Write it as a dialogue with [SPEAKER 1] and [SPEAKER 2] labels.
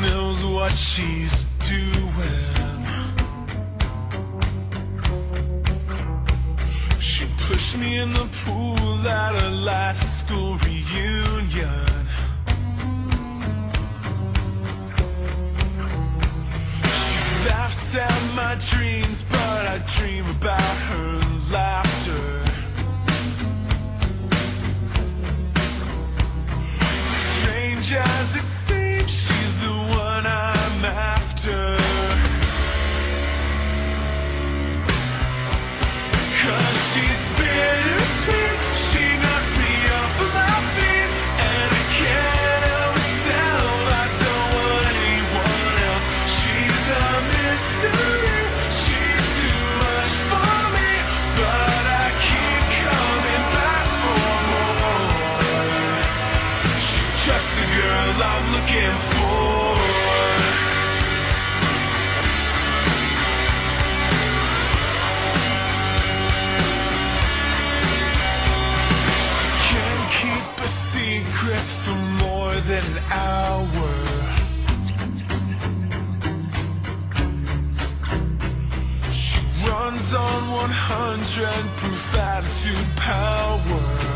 [SPEAKER 1] knows what she's doing. She pushed me in the pool at her last school reunion. She laughs at my dreams, but I dream about her laughter. Strange as it seems. an hour. She runs on 100 proof attitude power.